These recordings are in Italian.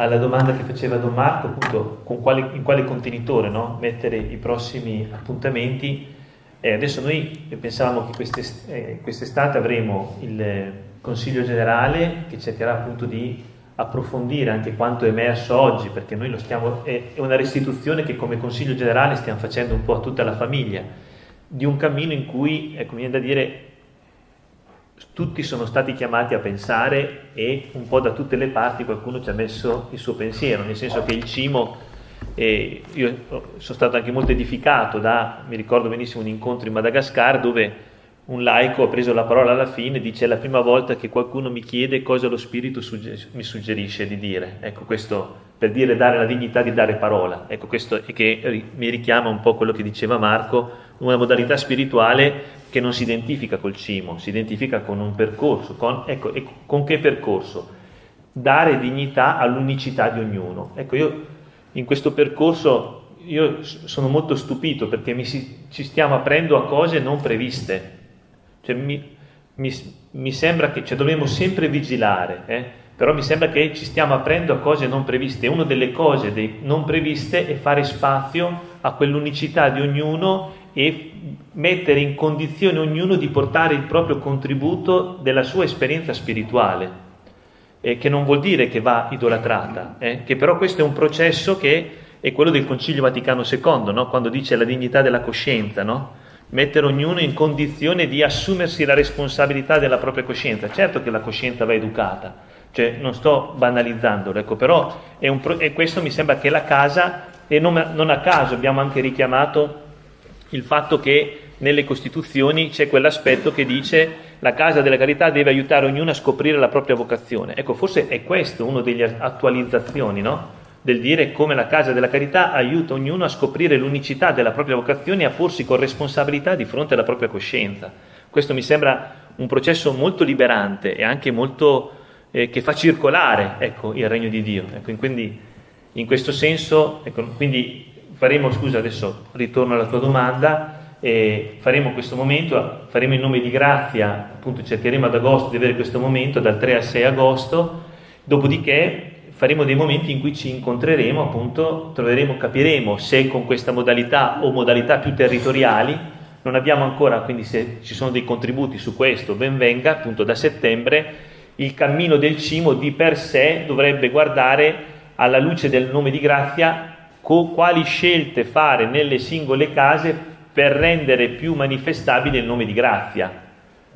alla domanda che faceva Don Marco, appunto, quale, in quale contenitore no? mettere i prossimi appuntamenti. Eh, adesso noi pensavamo che quest'est- eh, quest'estate avremo il Consiglio generale che cercherà appunto di approfondire anche quanto è emerso oggi, perché noi lo stiamo, è, è una restituzione che come Consiglio generale stiamo facendo un po' a tutta la famiglia, di un cammino in cui, ecco, viene da dire, tutti sono stati chiamati a pensare e un po' da tutte le parti qualcuno ci ha messo il suo pensiero, nel senso che il cimo, eh, io sono stato anche molto edificato da, mi ricordo benissimo un incontro in Madagascar dove un laico ha preso la parola alla fine e dice è la prima volta che qualcuno mi chiede cosa lo Spirito sugger- mi suggerisce di dire. Ecco, questo per dire dare la dignità di dare parola. Ecco, questo è che mi richiama un po' quello che diceva Marco, una modalità spirituale che non si identifica col cimo, si identifica con un percorso. Con, ecco, con che percorso? Dare dignità all'unicità di ognuno. Ecco, io in questo percorso io sono molto stupito perché si, ci stiamo aprendo a cose non previste cioè, mi, mi, mi, sembra che cioè, dobbiamo sempre vigilare, eh? però mi sembra che ci stiamo aprendo a cose non previste. Una delle cose non previste è fare spazio a quell'unicità di ognuno e mettere in condizione ognuno di portare il proprio contributo della sua esperienza spirituale, eh, che non vuol dire che va idolatrata, eh? che però questo è un processo che è quello del Concilio Vaticano II, no? quando dice la dignità della coscienza, no? mettere ognuno in condizione di assumersi la responsabilità della propria coscienza. Certo che la coscienza va educata, cioè non sto banalizzandolo, ecco, però è un, e questo mi sembra che la casa, e non, non a caso abbiamo anche richiamato il fatto che nelle Costituzioni c'è quell'aspetto che dice la Casa della Carità deve aiutare ognuno a scoprire la propria vocazione. Ecco, forse è questo uno delle attualizzazioni, no? del dire come la Casa della Carità aiuta ognuno a scoprire l'unicità della propria vocazione e a porsi con responsabilità di fronte alla propria coscienza. Questo mi sembra un processo molto liberante e anche molto eh, che fa circolare ecco, il regno di Dio. Ecco, quindi in questo senso, ecco, quindi faremo, scusa adesso ritorno alla tua domanda, eh, faremo questo momento, faremo in nome di grazia, appunto cercheremo ad agosto di avere questo momento dal 3 al 6 agosto, dopodiché faremo dei momenti in cui ci incontreremo, appunto, troveremo, capiremo se con questa modalità o modalità più territoriali, non abbiamo ancora, quindi se ci sono dei contributi su questo, ben venga, appunto da settembre, il cammino del cimo di per sé dovrebbe guardare alla luce del nome di grazia co- quali scelte fare nelle singole case per rendere più manifestabile il nome di grazia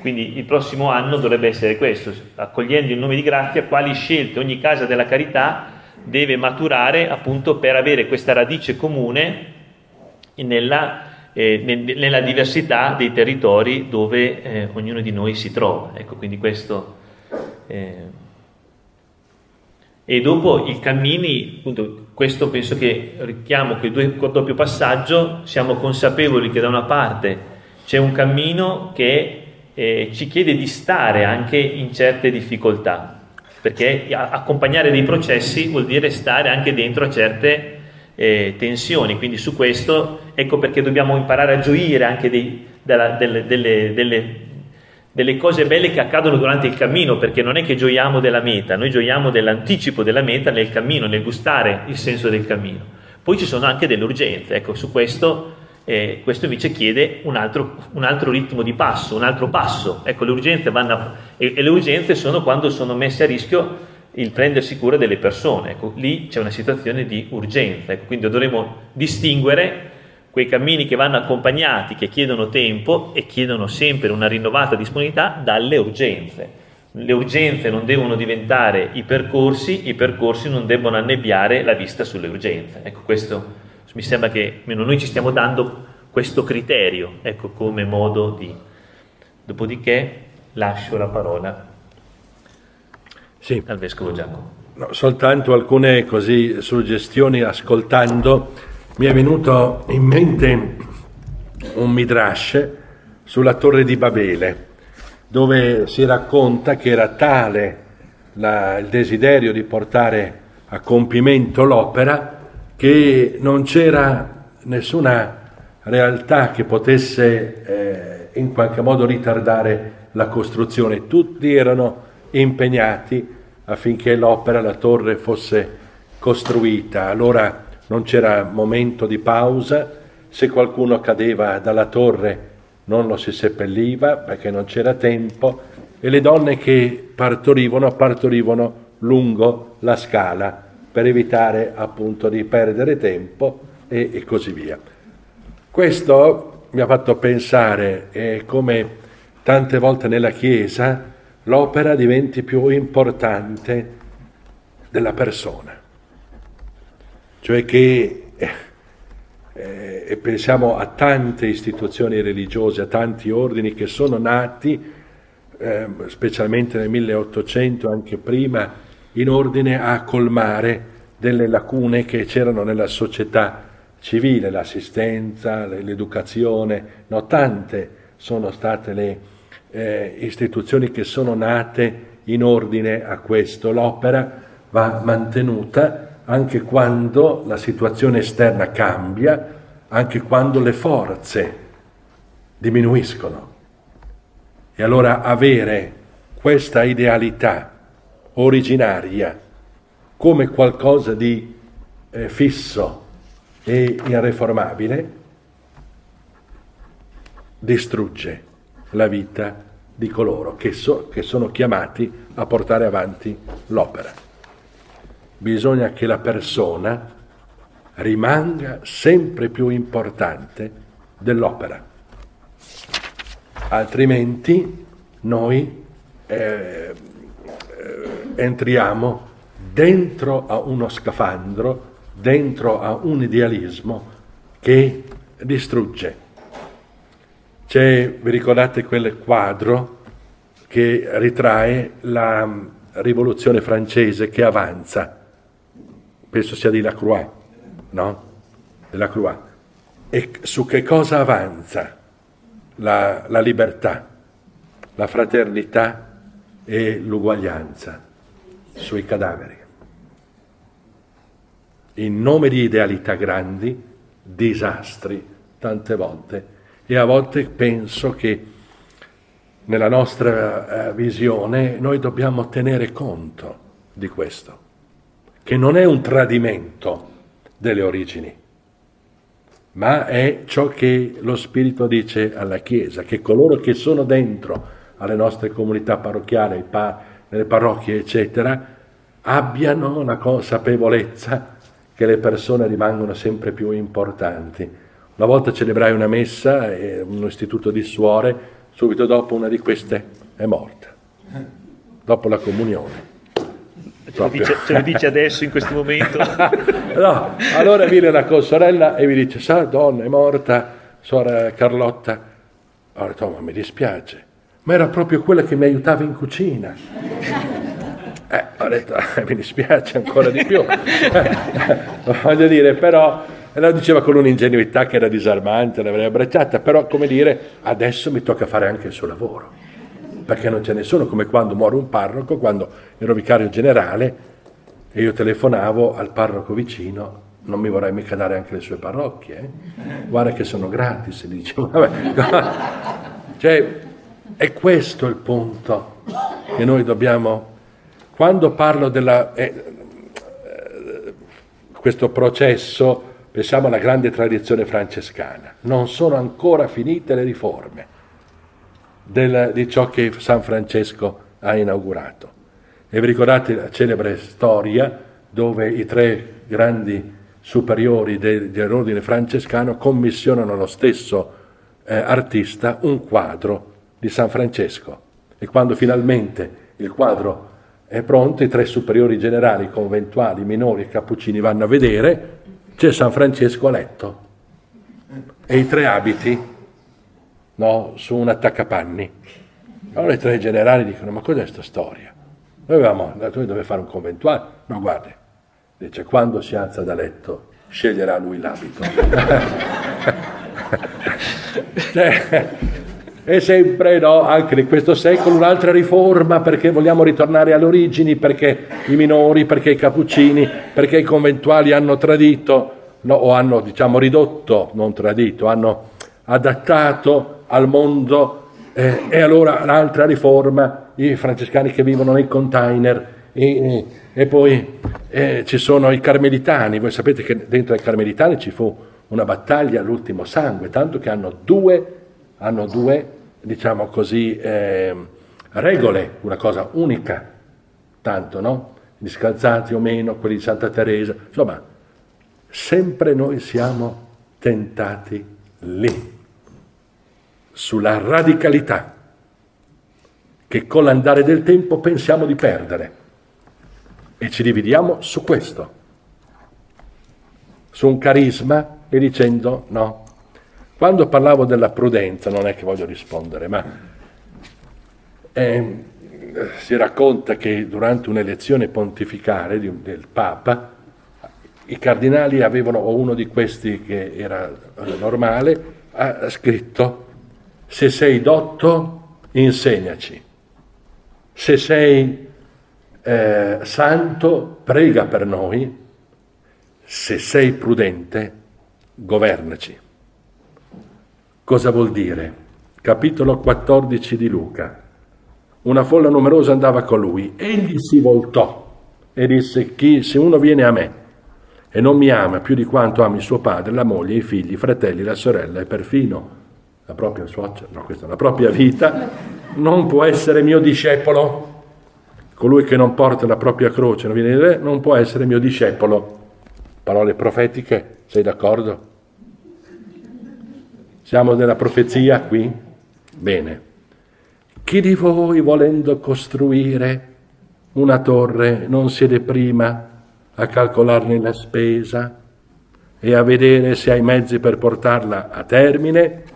quindi il prossimo anno dovrebbe essere questo, accogliendo il nome di grazia, quali scelte ogni casa della carità deve maturare appunto per avere questa radice comune nella, eh, nella diversità dei territori dove eh, ognuno di noi si trova. Ecco, quindi questo... Eh, e dopo i cammini, appunto, questo penso che richiamo quel doppio passaggio, siamo consapevoli che da una parte c'è un cammino che eh, ci chiede di stare anche in certe difficoltà, perché accompagnare dei processi vuol dire stare anche dentro a certe eh, tensioni, quindi su questo ecco perché dobbiamo imparare a gioire anche dei, della, delle, delle, delle, delle cose belle che accadono durante il cammino, perché non è che gioiamo della meta, noi gioiamo dell'anticipo della meta nel cammino, nel gustare il senso del cammino. Poi ci sono anche delle urgenze, ecco, su questo eh, questo invece chiede un altro, un altro, ritmo di passo, un altro passo. Ecco, le urgenze vanno e, e, le urgenze sono quando sono messe a rischio il prendersi cura delle persone. Ecco, lì c'è una situazione di urgenza. Ecco, quindi dovremo distinguere quei cammini che vanno accompagnati, che chiedono tempo e chiedono sempre una rinnovata disponibilità dalle urgenze. Le urgenze non devono diventare i percorsi, i percorsi non devono annebbiare la vista sulle urgenze. Ecco, questo mi sembra che almeno noi ci stiamo dando questo criterio, ecco, come modo di... Dopodiché lascio la parola sì. al Vescovo Giacomo. No, soltanto alcune così suggestioni ascoltando, mi è venuto in mente un midrash sulla torre di Babele, dove si racconta che era tale la, il desiderio di portare a compimento l'opera che non c'era nessuna realtà che potesse eh, in qualche modo ritardare la costruzione. Tutti erano impegnati affinché l'opera, la torre fosse costruita, allora non c'era momento di pausa, se qualcuno cadeva dalla torre non lo si seppelliva perché non c'era tempo. E le donne che partorivano partorivano lungo la scala per evitare appunto di perdere tempo e, e così via. Questo mi ha fatto pensare eh, come tante volte nella Chiesa l'opera diventi più importante della persona, cioè che eh, eh, pensiamo a tante istituzioni religiose, a tanti ordini che sono nati, eh, specialmente nel 1800, anche prima, in ordine a colmare delle lacune che c'erano nella società civile, l'assistenza, l'educazione, no, tante sono state le eh, istituzioni che sono nate in ordine a questo. L'opera va mantenuta anche quando la situazione esterna cambia, anche quando le forze diminuiscono. E allora avere questa idealità originaria come qualcosa di eh, fisso e irreformabile distrugge la vita di coloro che, so, che sono chiamati a portare avanti l'opera. Bisogna che la persona rimanga sempre più importante dell'opera. Altrimenti noi eh, eh, entriamo dentro a uno scafandro, dentro a un idealismo che distrugge. C'è, vi ricordate quel quadro che ritrae la rivoluzione francese che avanza, penso sia di Lacroix, no? Della Croix. E su che cosa avanza la, la libertà, la fraternità e l'uguaglianza? Sui cadaveri. In nome di idealità grandi, disastri tante volte. E a volte penso che nella nostra eh, visione noi dobbiamo tenere conto di questo, che non è un tradimento delle origini, ma è ciò che lo Spirito dice alla Chiesa, che coloro che sono dentro alle nostre comunità parrocchiali, nelle parrocchie, eccetera, abbiano la consapevolezza che le persone rimangono sempre più importanti. Una volta celebrai una messa, un istituto di suore, subito dopo una di queste è morta, dopo la comunione. Ce lo, dice, ce lo, dice, adesso in questo momento? no, allora viene la consorella e mi dice, sa donna è morta, suora Carlotta. Allora detto, mi dispiace, ma era proprio quella che mi aiutava in cucina. Eh, ho detto, eh, mi dispiace ancora di più. Voglio dire, però, e lo diceva con un'ingenuità che era disarmante, l'avrei abbracciata, però come dire, adesso mi tocca fare anche il suo lavoro perché non c'è nessuno, come quando muore un parroco, quando ero vicario generale e io telefonavo al parroco vicino, non mi vorrei mica dare anche le sue parrocchie, eh? guarda che sono gratis, gli dicevo, cioè, è questo il punto che noi dobbiamo, quando parlo di eh, eh, questo processo, pensiamo alla grande tradizione francescana, non sono ancora finite le riforme del, di ciò che San Francesco ha inaugurato. E vi ricordate la celebre storia dove i tre grandi superiori de, dell'ordine francescano commissionano allo stesso eh, artista un quadro di San Francesco. E quando finalmente il quadro è pronto, i tre superiori generali, conventuali, minori e cappuccini vanno a vedere, c'è San Francesco a letto e i tre abiti no, su un attaccapanni. Allora i tre generali dicono, ma cos'è questa storia? Noi avevamo, noi dove fare un conventuale? No, guardi, dice, quando si alza da letto sceglierà lui l'abito. cioè, è sempre, no, anche in questo secolo, un'altra riforma perché vogliamo ritornare alle origini, perché i minori, perché i cappuccini, perché i conventuali hanno tradito, no, o hanno, diciamo, ridotto, non tradito, hanno adattato al mondo eh, e allora l'altra riforma, i francescani che vivono nei container e, e, poi eh, ci sono i carmelitani, voi sapete che dentro ai carmelitani ci fu una battaglia all'ultimo sangue, tanto che hanno due, hanno due diciamo così, eh, regole, una cosa unica, tanto, no? Gli scalzati o meno, quelli di Santa Teresa, insomma, sempre noi siamo tentati lì, sulla radicalità che con l'andare del tempo pensiamo di perdere e ci dividiamo su questo, su un carisma e dicendo no. Quando parlavo della prudenza, non è che voglio rispondere, ma eh, si racconta che durante un'elezione pontificale di, del Papa, i cardinali avevano, o uno di questi che era normale, ha scritto, se sei dotto, insegnaci. Se sei eh, santo, prega per noi. Se sei prudente, governaci. Cosa vuol dire? Capitolo 14 di Luca. Una folla numerosa andava con lui. Egli si voltò e disse, chi, se uno viene a me e non mi ama più di quanto ami suo padre, la moglie, i figli, i fratelli, la sorella e perfino la propria suocera, no, questa la propria vita, non può essere mio discepolo. Colui che non porta la propria croce, non viene re, non può essere mio discepolo. Parole profetiche, sei d'accordo? Siamo nella profezia qui? Bene. Chi di voi volendo costruire una torre non siede prima a calcolarne la spesa e a vedere se ha i mezzi per portarla a termine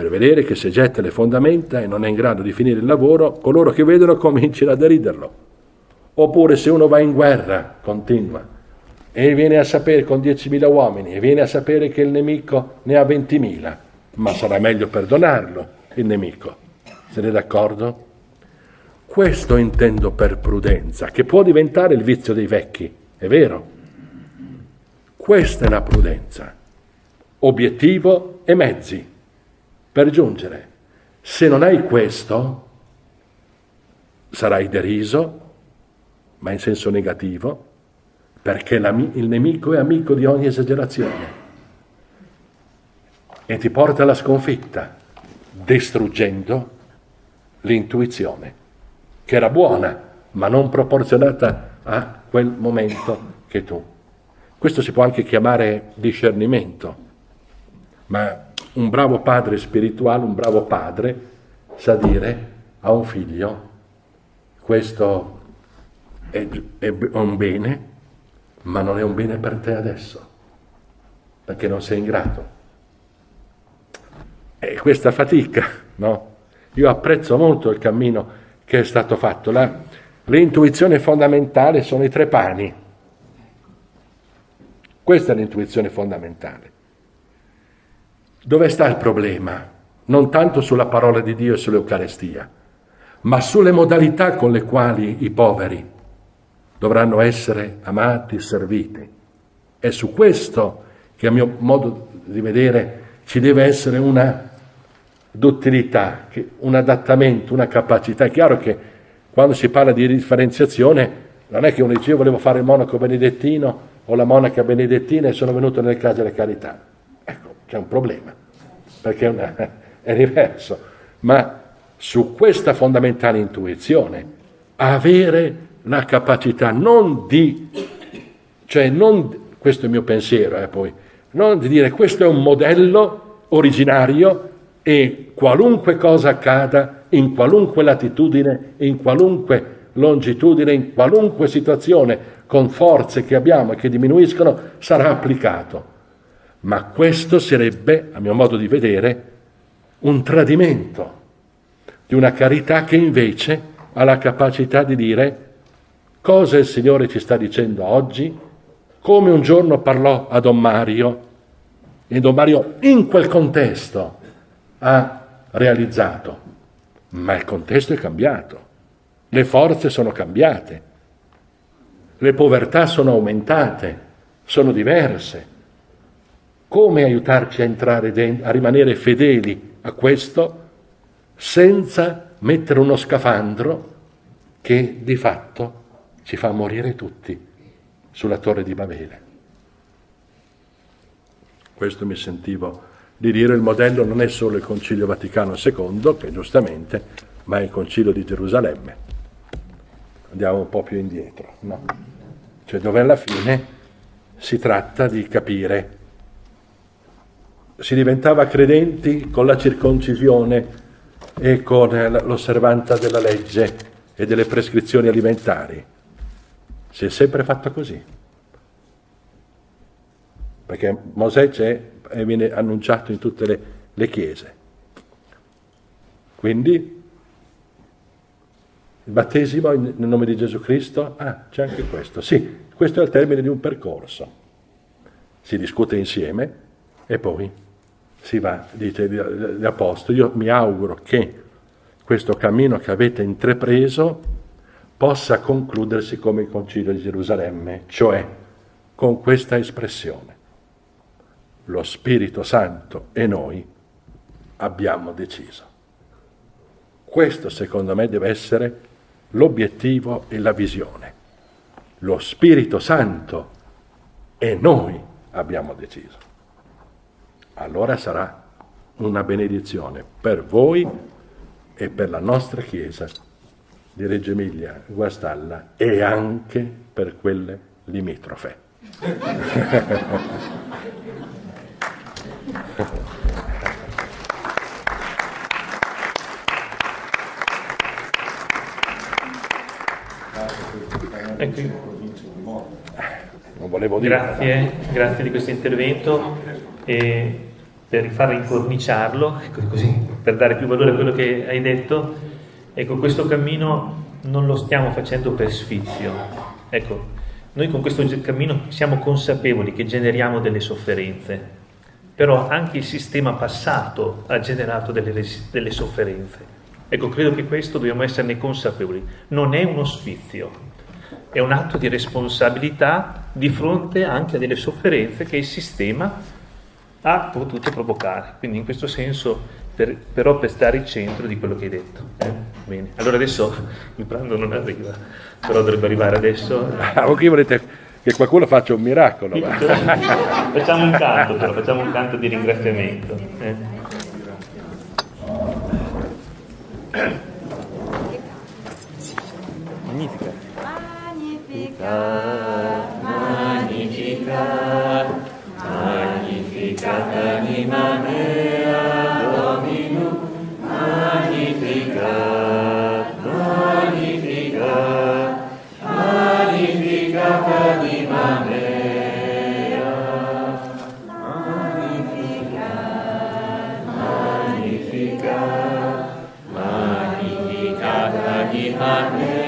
per vedere che se getta le fondamenta e non è in grado di finire il lavoro, coloro che vedono cominciano a deriderlo. Oppure se uno va in guerra, continua, e viene a sapere con 10.000 uomini, e viene a sapere che il nemico ne ha 20.000, ma sarà meglio perdonarlo, il nemico. Se ne d'accordo? Questo intendo per prudenza, che può diventare il vizio dei vecchi, è vero? Questa è la prudenza, obiettivo e mezzi per giungere. Se non hai questo, sarai deriso, ma in senso negativo, perché il nemico è amico di ogni esagerazione e ti porta alla sconfitta, distruggendo l'intuizione, che era buona, ma non proporzionata a quel momento che tu. Questo si può anche chiamare discernimento, ma un bravo padre spirituale, un bravo padre, sa dire a un figlio, questo è, è un bene, ma non è un bene per te adesso, perché non sei in grado. E questa fatica, no? Io apprezzo molto il cammino che è stato fatto. La, l'intuizione fondamentale sono i tre pani. Questa è l'intuizione fondamentale. Dove sta il problema? Non tanto sulla parola di Dio e sull'Eucarestia, ma sulle modalità con le quali i poveri dovranno essere amati serviti. È su questo che a mio modo di vedere ci deve essere una duttilità, un adattamento, una capacità. È chiaro che quando si parla di differenziazione non è che uno dice io volevo fare il monaco benedettino o la monaca benedettina e sono venuto nel caso della carità c'è un problema, perché è, una, è diverso. Ma su questa fondamentale intuizione, avere la capacità non di, cioè non, questo è il mio pensiero, eh, poi, non di dire questo è un modello originario e qualunque cosa accada, in qualunque latitudine, in qualunque longitudine, in qualunque situazione, con forze che abbiamo e che diminuiscono, sarà applicato ma questo sarebbe, a mio modo di vedere, un tradimento di una carità che invece ha la capacità di dire cosa il Signore ci sta dicendo oggi, come un giorno parlò a Don Mario, e Don Mario in quel contesto ha realizzato, ma il contesto è cambiato, le forze sono cambiate, le povertà sono aumentate, sono diverse, come aiutarci a entrare dentro, a rimanere fedeli a questo senza mettere uno scafandro che di fatto ci fa morire tutti sulla torre di Babele. Questo mi sentivo di dire il modello non è solo il Concilio Vaticano II, che giustamente, ma è il Concilio di Gerusalemme. Andiamo un po' più indietro, no? Cioè dove alla fine si tratta di capire. Si diventava credenti con la circoncisione e con l'osservanza della legge e delle prescrizioni alimentari. Si è sempre fatto così perché Mosè c'è e viene annunciato in tutte le, le chiese. Quindi il battesimo nel nome di Gesù Cristo? Ah, c'è anche questo. Sì, questo è il termine di un percorso. Si discute insieme e poi si va, dite gli apostoli, io mi auguro che questo cammino che avete intrapreso possa concludersi come il Concilio di Gerusalemme, cioè con questa espressione lo Spirito Santo e noi abbiamo deciso. Questo secondo me deve essere l'obiettivo e la visione. Lo Spirito Santo e noi abbiamo deciso. Allora sarà una benedizione per voi e per la nostra Chiesa di Reggio Emilia, Guastalla e anche per quelle limitrofe. Non volevo dire. Grazie, grazie di questo intervento e per far incorniciarlo, ecco così, per dare più valore a quello che hai detto, ecco, questo cammino non lo stiamo facendo per sfizio. Ecco, noi con questo cammino siamo consapevoli che generiamo delle sofferenze, però anche il sistema passato ha generato delle, delle sofferenze. Ecco, credo che questo dobbiamo esserne consapevoli. Non è uno sfizio, è un atto di responsabilità di fronte anche a delle sofferenze che il sistema ha potuto provocare. Quindi in questo senso, per, però per stare al centro di quello che hai detto. Eh? Allora adesso il pranzo non arriva, però dovrebbe arrivare adesso. Ah, ok, volete che qualcuno faccia un miracolo. facciamo un canto però, facciamo un canto di ringraziamento. Eh. Magnifica. Magnifica, magnifica. Sancta anima mea Dominum magnificat, magnificat, magnificat anima mea. Magnificat, magnificat, magnificat anima mea.